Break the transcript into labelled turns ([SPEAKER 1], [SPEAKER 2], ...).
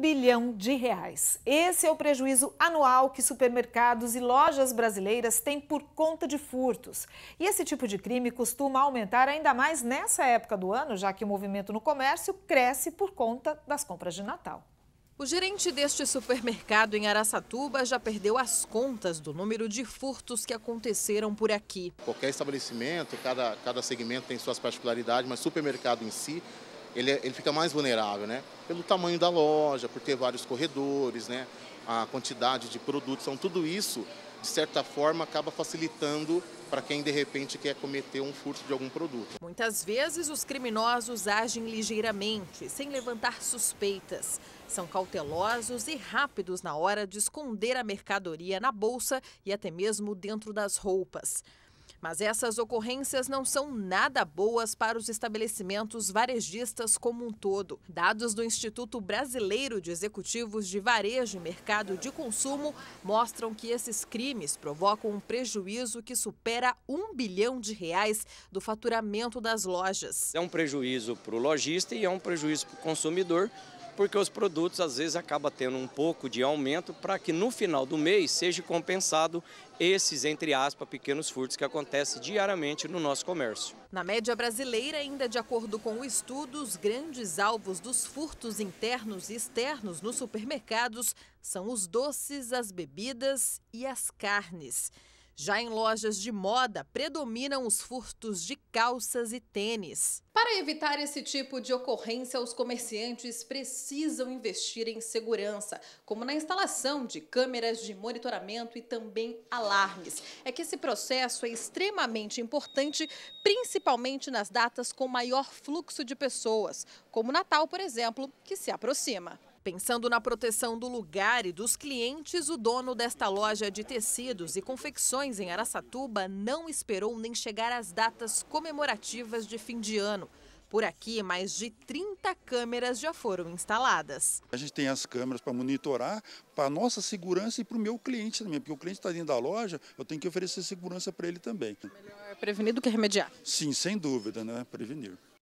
[SPEAKER 1] bilhão de reais. Esse é o prejuízo anual que supermercados e lojas brasileiras têm por conta de furtos. E esse tipo de crime costuma aumentar ainda mais nessa época do ano, já que o movimento no comércio cresce por conta das compras de Natal.
[SPEAKER 2] O gerente deste supermercado em Araçatuba já perdeu as contas do número de furtos que aconteceram por aqui.
[SPEAKER 3] Qualquer estabelecimento, cada, cada segmento tem suas particularidades, mas supermercado em si, ele, ele fica mais vulnerável, né? Pelo tamanho da loja, por ter vários corredores, né? A quantidade de produtos, então tudo isso de certa forma, acaba facilitando para quem de repente quer cometer um furto de algum produto.
[SPEAKER 2] Muitas vezes os criminosos agem ligeiramente, sem levantar suspeitas. São cautelosos e rápidos na hora de esconder a mercadoria na bolsa e até mesmo dentro das roupas. Mas essas ocorrências não são nada boas para os estabelecimentos varejistas como um todo. Dados do Instituto Brasileiro de Executivos de Varejo e Mercado de Consumo mostram que esses crimes provocam um prejuízo que supera um bilhão de reais do faturamento das lojas.
[SPEAKER 4] É um prejuízo para o lojista e é um prejuízo para o consumidor porque os produtos às vezes acabam tendo um pouco de aumento para que no final do mês seja compensado esses, entre aspas, pequenos furtos que acontecem diariamente no nosso comércio.
[SPEAKER 2] Na média brasileira, ainda de acordo com o estudo, os grandes alvos dos furtos internos e externos nos supermercados são os doces, as bebidas e as carnes. Já em lojas de moda, predominam os furtos de calças e tênis. Para evitar esse tipo de ocorrência, os comerciantes precisam investir em segurança, como na instalação de câmeras de monitoramento e também alarmes. É que esse processo é extremamente importante, principalmente nas datas com maior fluxo de pessoas, como Natal, por exemplo, que se aproxima. Pensando na proteção do lugar e dos clientes, o dono desta loja de tecidos e confecções em Araçatuba não esperou nem chegar às datas comemorativas de fim de ano. Por aqui, mais de 30 câmeras já foram instaladas.
[SPEAKER 5] A gente tem as câmeras para monitorar para a nossa segurança e para o meu cliente também, porque o cliente está dentro da loja, eu tenho que oferecer segurança para ele também.
[SPEAKER 2] Melhor prevenir do que remediar?
[SPEAKER 5] Sim, sem dúvida, né? Prevenir.